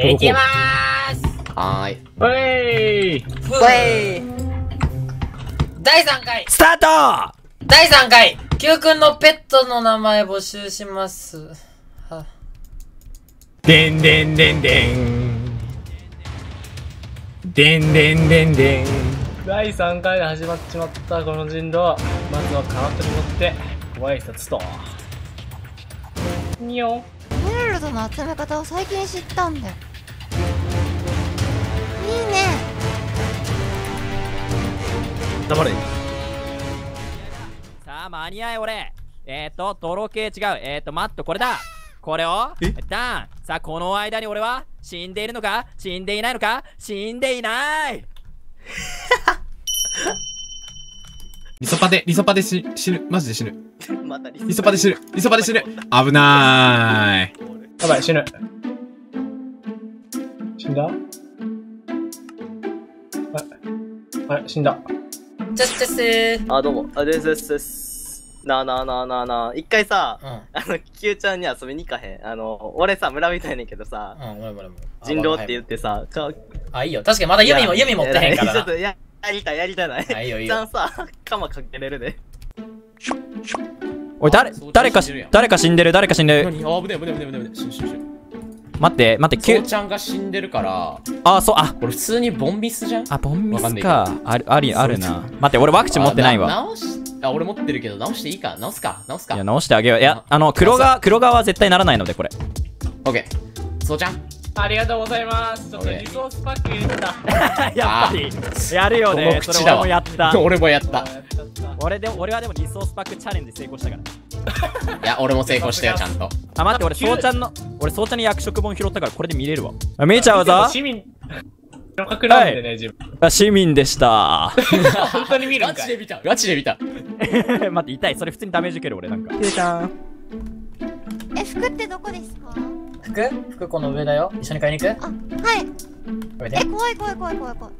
いきまーすはーい。第3回スタート第3回 Q くんのペットの名前募集します。はでんでんでんでん。でんでんでんでん。第3回で始まっちまったこの人狼。まずはカートに乗って、ご挨拶と。にょ。エメラルドの集め方を最近知ったんだよ黙れ。さあ間に合え俺えーと泥系違うえーとマットこれだこれをダンさあこの間に俺は死んでいるのか？死んでいないのか？死んでいない リソパで、リソパでし死ぬ。マジで死ぬ。またリリソパで死ぬ。リソパで死ぬ。危なーい。やばい、死ぬ。死んだ？あ、れ、死んだ。ちゃっちゃっせー。あ、どうも。あ、ですですです。なあなあなあなあなあ。一回さ、うん。あの、キューちゃんに遊びに行かへん。あの、俺さ、村みたいねんけどさ、うん、俺も俺も。人狼って言ってさ、か、あ、いいよ。確かにまだ弓も、弓持ってへんからな。ちょっとや、やりたい、やりたない。あ、いいよいいよ。ちゃんさ、鎌かけれるで。おい誰誰か死んでる誰か死んでる誰か死んでる何あ、危ねえ危ねえ危ねえ危ねえ。死ぬ死ぬ死ぬ。待って待ってキちゃんが死んでるから、あそうあ。これ普通にボンミスじゃん？あボンミスか。あるありあるな。待って俺ワクチン持ってないあわ直し、あ、俺持ってるけど直していいか？直すか？直すか？いや直してあげよう。いやあの黒側黒側は絶対ならないのでこれ。オッケー。そうちゃんありがとうございます。ちょっとリソースパック入れてた。やっぱりやるよこねそれ俺の口だわもやった俺もやった。俺で 俺はでもリソースパックチャレンジ成功したから いや、俺も成功したよ、ちゃんと。あ待って俺そうちゃんの俺そうちゃんに役職本拾ったからこれで見れるわあ見ちゃうぞ市民、なんでね、自分。あ市民でした本当に見るんかい。ガチで見た。ガチで見た。待って痛いそれ普通にダメージ受ける俺なんかえ服ってどこですか？服？服この上だよ。一緒に買いに行く？あはいこれでえ。怖い怖い怖い怖い怖い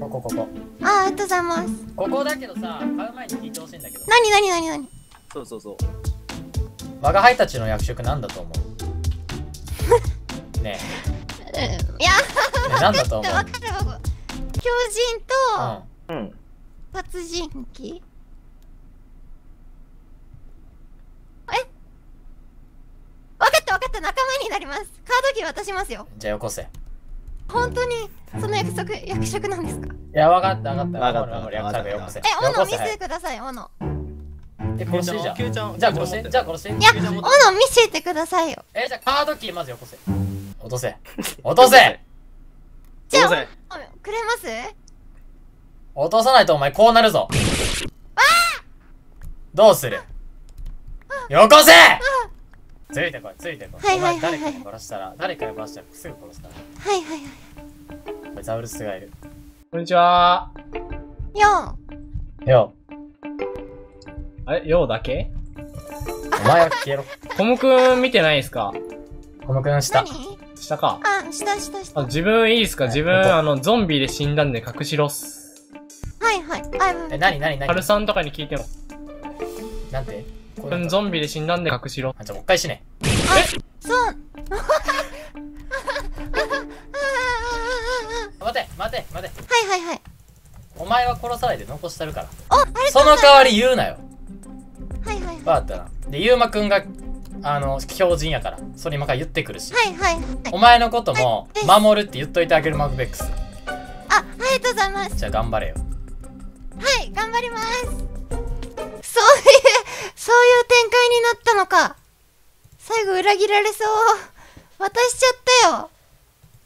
ここここ。あありがとうございますここだけどさ、買う前に聞いてほしいんだけど。なになになになにそうそうそう。我が輩たちの役職なんだと思う ねうんいやえ。ねえなんだと思う？わかるわかる狂人とうん。うん。殺人鬼えわかったわかった仲間になりますカードキー渡しますよじゃあよこせ。い本当に？その約束約束なんですか？や、わかったわかった。わかったわかったわかった。よこせ。え斧見せてください斧え、殺してじゃん。キューちゃん。じゃあ殺して。じゃあ殺して。いや斧見せてくださいよえ、じゃあカードキーまずよこせ。落とせ。落とせじゃあくれます？落とさないとお前こうなるぞ。どうする？よこせついてこい、ついてこい。はいはいはいはい誰かに殺したら、誰かに殺したらすぐ殺すから。はいはいはいザウルスがいる。こんにちは。4よ、あれ、ようだけ？お前は消えろ。コムくん見てないですか？コムくん下。何？下か？あ下下下あ自分いいですか？自分、はいあの、ゾンビで死んだんで隠しろっす。はいはいあえ、なになになにハルさんとかに聞いても、なんて？こ自分ゾンビで死んだんで隠しろ。あ、じゃあもう一回死ね。そう待て、待て、待て。はいはいはいお前は殺さないで残してるから。その代わり言うなよ。はいはいわかったな。で、ゆうまくんが、あの、強靭やから。それ今から言ってくるし。はいはいはいお前のこともはい、守るって言っといてあげるマグベックス。あありがとうございますじゃあ頑張れよ。はい頑張りますそういう そういう展開になったのか。最後裏切られそう。渡しちゃったよ。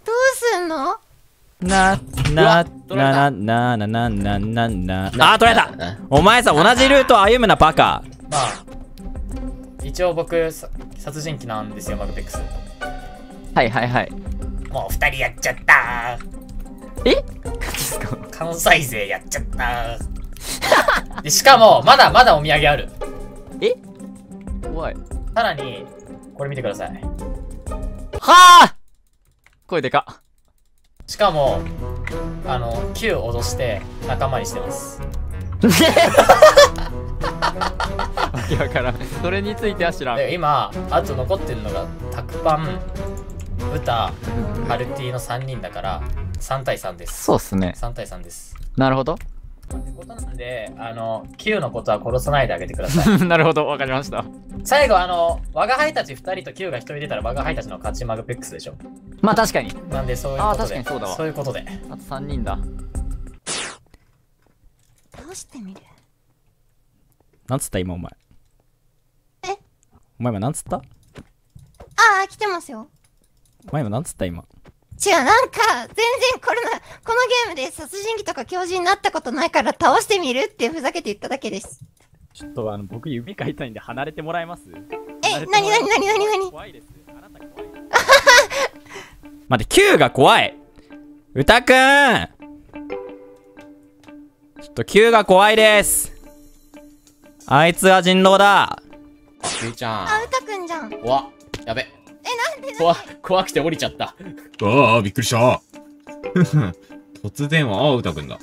どうすんの？な、な、な、な、な、な、な、な、な、な、あー、取られた。お前さ、同じルートを歩むな、バカ。まあ、一応僕、さ殺人鬼なんですよ、マグベックス。はいはいはい。もう二人やっちゃったえ？関西勢やっちゃったでしかも、まだまだお土産ある。え？怖い。さらに、これ見てください。はあ声でかっ。しかも、あの、Q 脅して仲間にしてます。わけわからん。それについては知らん。で、今、あと残ってるのが、タクパン、歌、ハルティの3人だから、3対3です。そうっすね。3対3です。なるほど。ってことなんで、あの、Q のことは殺さないであげてください。なるほど、わかりました。最後、あの、我が輩たち2人と Q が1人出たら我が輩たちの勝ちマグペックスでしょ。まあ確かに。なんでそういうことで。あー確かにそうだわそういうことで。あと3人だ。倒してみる？なんつった今お前？え？お前今なんつった？ああ来てますよお前今なんつった今？違うなんか全然これなこのゲームで殺人鬼とか狂人になったことないから倒してみるってふざけて言っただけです。ちょっとあの、僕指書いたいんで離れてもらえます？えなになになになになに？怖いです。あなた怖い。待って、Q が怖い。歌くん。ちょっと Q が怖いです。あいつは人狼だ。ゆいちゃん。あうたくんじゃん。えわ、やべ。怖、怖くて降りちゃった。ああ、びっくりした。突然は、ああ、歌くんだ。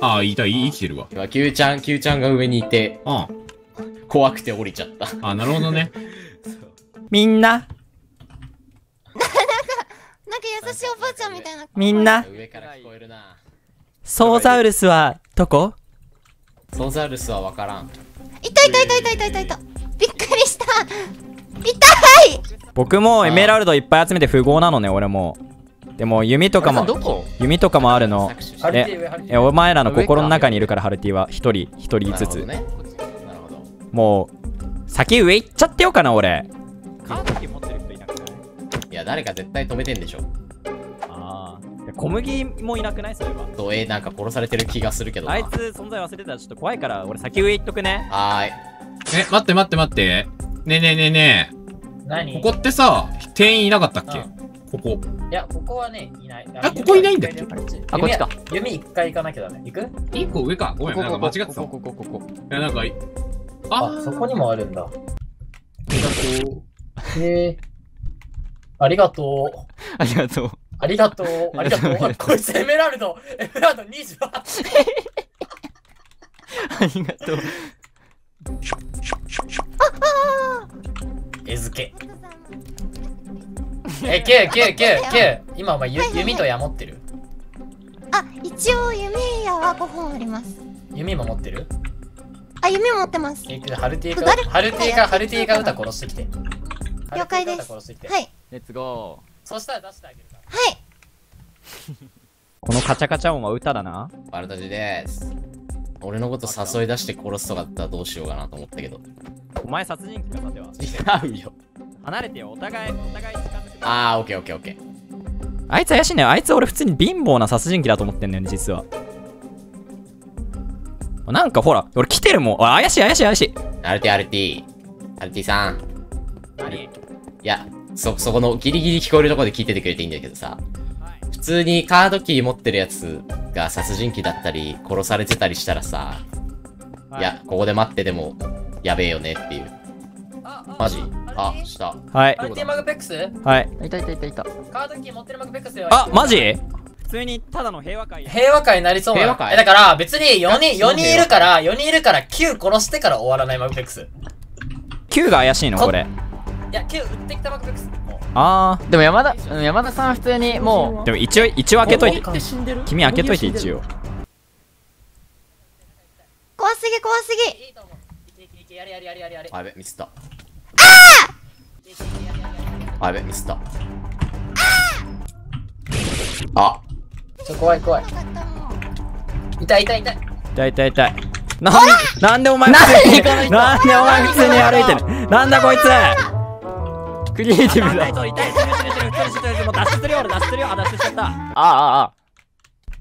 ああ、いた、い生きてるわ。今、キューちゃん、キューちゃんが上にいて、あ怖くて降りちゃった。あ、あなるほどね。みんな？なんか優しいおばあちゃんみたいなみんな？上から聞こえるな。ソーザウルスはどこ？ソーザウルスはわからん。痛い痛い痛い痛い痛い痛い痛いびっくりした痛い！僕もエメラルドいっぱい集めて富豪なのね俺も。でも弓とかもどこ？弓とかもあるの。えお前らの心の中にいるからハルティは。一人一人ずつ、なるほどね。もう先上行っちゃってようかな俺。カードキー持ってる人いなくない？いや、誰か絶対止めてんでしょ。ああ小麦もいなくない？それは。と、えー、なんか殺されてる気がするけどな。あいつ存在忘れてたらちょっと怖いから俺先上行っとくね。はーい。え、待って待って待って。ねえねえねえねえ。何？ここってさ、店員いなかったっけ？うんここ。いや、ここはね、いない。あここいないんだっけ？あこっちか。弓弓一回行かなきゃダメ。行く？一個上か？ごめん、なんか間違ってたわ。ここここここ。いや、なんかい、あ、そこにもあるんだ。ありがとう。へえ。ありがとう。ありがとう。ありがとう。ありがとう。あこいつエメラルド。エメラルド28。ありがとう。餌付け。え、9、9、9、9。今お前ゆ弓と矢持ってる？あ一応弓矢は5本あります弓も持ってる？あ弓持ってますえ、ハルティか誰、ハルティか、ハルティが歌殺してきて。了解です。はいレッツゴそしたら出してあげるから。はい このカチャカチャ音は歌だなバルタジです。俺のこと誘い出して殺すとかだったらどうしようかなと思ったけど。お前殺人鬼かさては。違うよ。離れてよ。お互いお互い近づくあー、オッケーオッケーオッケー。あいつ怪しいね。あいつ俺普通に貧乏な殺人鬼だと思ってんだよね実は。なんかほら俺来てるもん。あ怪しい怪しい怪しい。アルティアルティ。アルティさん。何？いや、そ、そこのギリギリ聞こえるところで聞いててくれていいんだけどさ。普通にカードキー持ってるやつが殺人鬼だったり、殺されてたりしたらさ、いや、ここで待ってでも、やべえよねっていう。マジ？あ、した。はいハルティマグペックス？はいー。いたいたいたいた。カードキー持ってるマグペックスよ。あマジ？普通にただの平和会平和会になりそうな。平和会？えだから別に4人、4あ人いるから、4人いるから9殺してから終わらないマグペックス。Q が怪しいの？これいや、9売ってきたマグペックス。あでも山田、うん山田さんは普通にもーでも一応一応開けといてって死んでる君開けといて一応怖すぎ怖すぎやれやれやれやれやれ。あやべミスった。あやべミスった。あちょ怖い怖い。痛い痛い痛い。痛い痛い痛い。なんなんでお前なんでお前普通に歩いてるなんだこいつ。クリエイティブだ。痛い痛い痛い。痛い痛いもう脱出するよ俺脱出するよあ脱出しあああ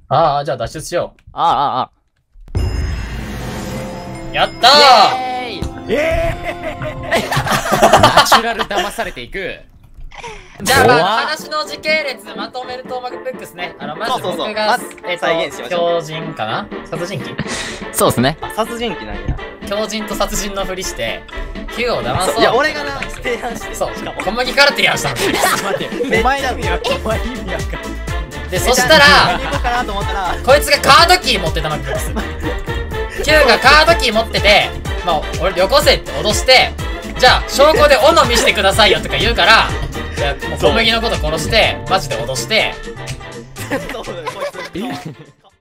あああじゃあ脱出しようああああやったーナチュラル騙されていく。ーじゃあ、まあ、話の時系列まとめるとマグペックスね。あの、まずそうそうそう僕がまず、えっ再現しと、狂人かな？殺人鬼？そうですね。殺人鬼なんや。狂人と殺人のふりして、Q を騙そう。いや、俺がな、提案して。そう、小麦から提案したんですよ。めっちゃ、お前意味わかで、そしたら、行こいつがカードキー持ってたマグペックス。Q がカードキー持ってて、まあ、俺よこせって脅して、じゃあ証拠で斧見してくださいよとか言うから、じゃあ小麦のこと殺して、マジで脅して、